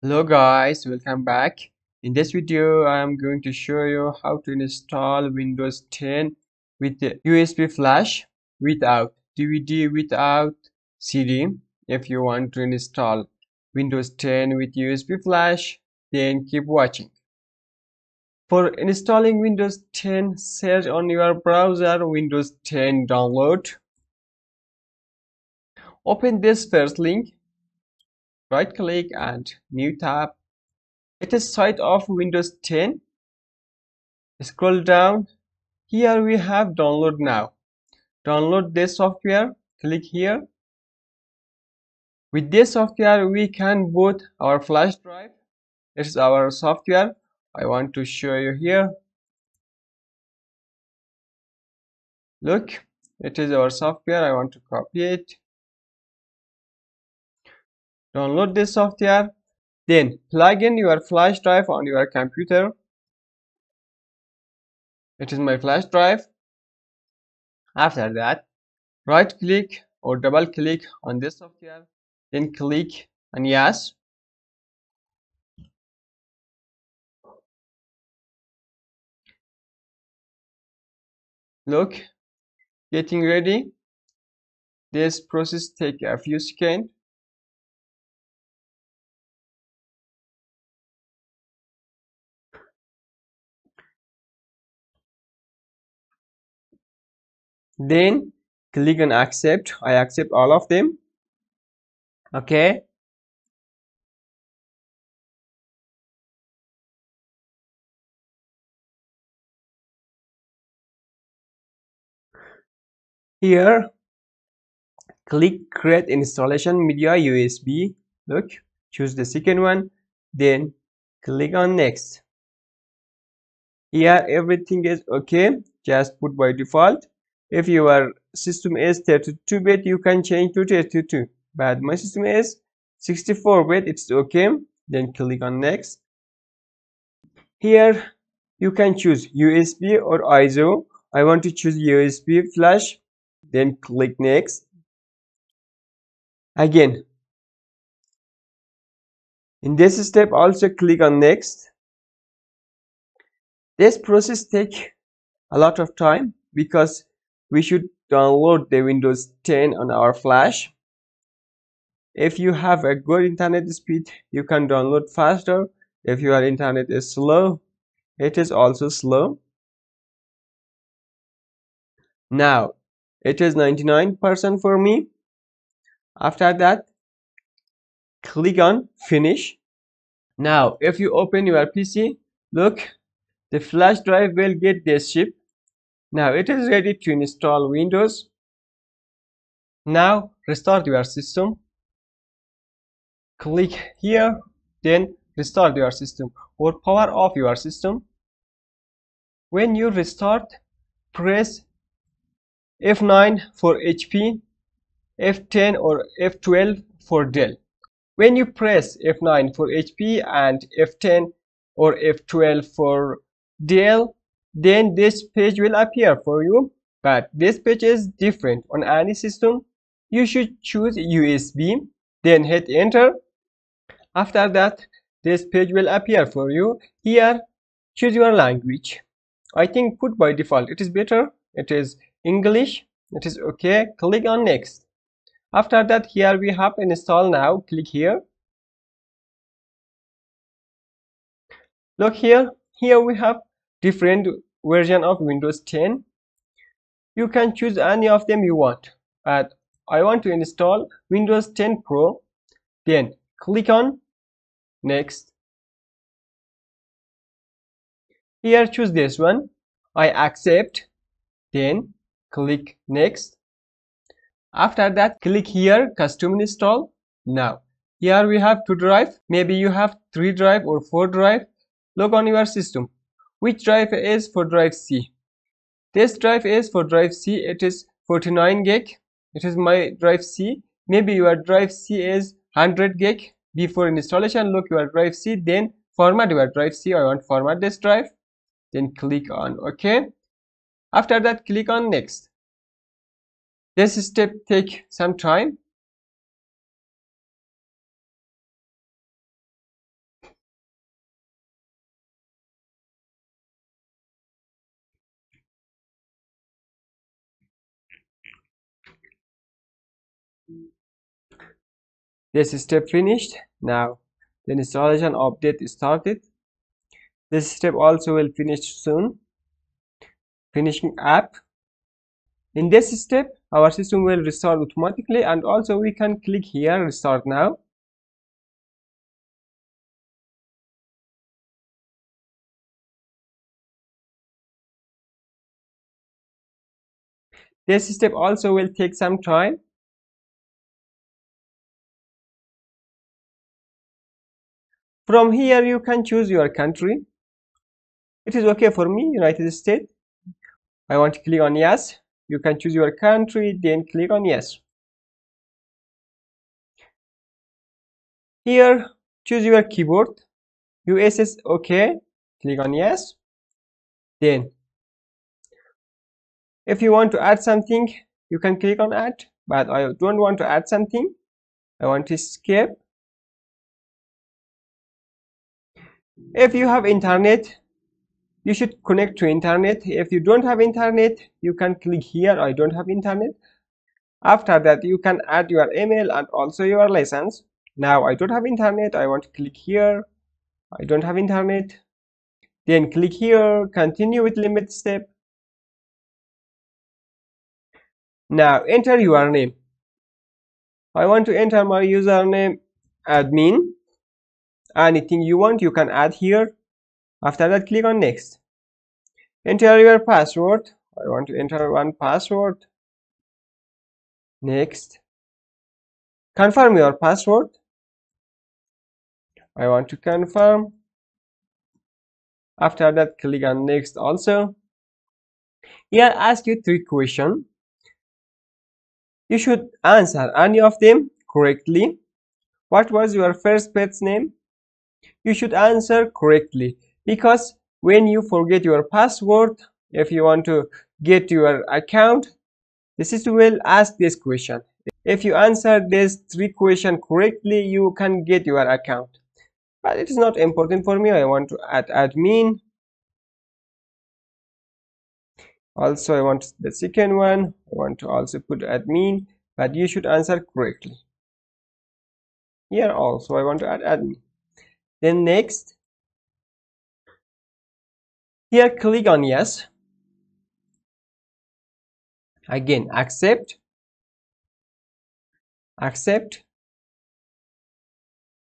Hello guys, welcome back. In this video, I am going to show you how to install Windows 10 with USB flash without DVD, without CD. If you want to install Windows 10 with USB flash, then keep watching. For installing Windows 10, search on your browser Windows 10 download. Open this first link right click and new tab. It is site of windows 10 scroll down. Here we have download now. Download this software. Click here. With this software we can boot our flash drive. It's our software. I want to show you here. Look it is our software. I want to copy it download this software then plug in your flash drive on your computer. It is my flash drive. After that right click or double click on this software then click on yes. Look getting ready. This process take a few seconds then click on accept. I accept all of them. Okay. Here click create installation media usb look choose the second one. Then click on next. Here everything is okay. Just put by default if your system is 32 bit you can change to 32 but my system is 64 bit it's okay. Then click on next. Here you can choose usb or iso i want to choose usb flash then click next. Again. In this step also click on next. This process take a lot of time because we should download the Windows 10 on our flash. If you have a good internet speed, you can download faster. If your internet is slow, it is also slow. Now, it is 99% for me. After that, click on finish. Now, if you open your PC, look, the flash drive will get this chip now it is ready to install Windows. Now restart your system. Click here, then restart your system or power off your system. When you restart, press F9 for HP, F10 or F12 for Dell. When you press F9 for HP and F10 or F12 for Dell, then this page will appear for you. But this page is different. On any system you should choose USB then hit enter. After that this page will appear for you. Here choose your language. I think put by default it is better. It is English. It is okay. Click on next. After that here we have install now. Click here. Look here. Here we have different version of Windows 10 you can choose any of them you want. But I want to install Windows 10 Pro then click on next. Here choose this one. I accept then click next. After that click here custom install. Now here we have two drive. Maybe you have three drive or four drive. Look on your system which drive is for drive C? This drive is for drive C. It is 49 gig. It is my drive C. Maybe your drive C is 100 gig. Before installation, look your drive C. Then format your drive C. I want format this drive. Then click on OK. After that, click on next. This step take some time this step finished. Now the installation update started. This step also will finish soon. Finishing app. In this step our system will restart automatically and also we can click here restart now. This step also will take some time from here you can choose your country. It is okay for me united states. I want to click on yes. You can choose your country then click on yes. Here choose your keyboard. Us is okay. Click on yes. Then if you want to add something you can click on add but i don't want to add something. I want to escape if you have internet you should connect to internet. If you don't have internet you can click here i don't have internet. After that you can add your email and also your license. Now i don't have internet i want to click here. I don't have internet. Then click here continue with limit step. Now enter your name. I want to enter my username admin anything you want you can add here. After that click on next. Enter your password. I want to enter one password. Next. Confirm your password. I want to confirm. After that click on next also. Here ask you three questions. You should answer any of them correctly. What was your first pet's name you should answer correctly. Because when you forget your password if you want to get your account the system will ask this question. If you answer these three questions correctly you can get your account. But it is not important for me. I want to add admin. Also i want the second one. I want to also put admin but you should answer correctly. Here also i want to add admin then next here click on yes. Again accept. Accept.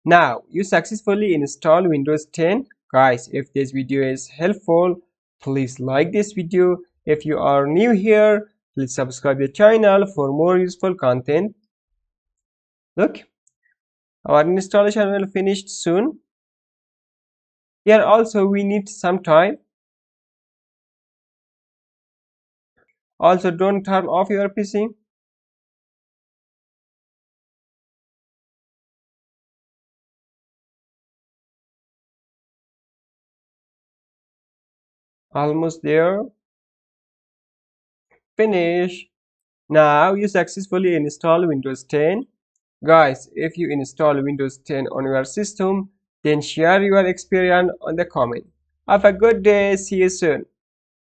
Now you successfully install windows 10 guys if this video is helpful please like this video. If you are new here please subscribe the channel for more useful content. Look our installation will finish soon here also we need some time. Also don't turn off your pc almost there. Finish. Now you successfully install windows 10 guys if you install windows 10 on your system then share your experience on the comment. Have a good day. See you soon.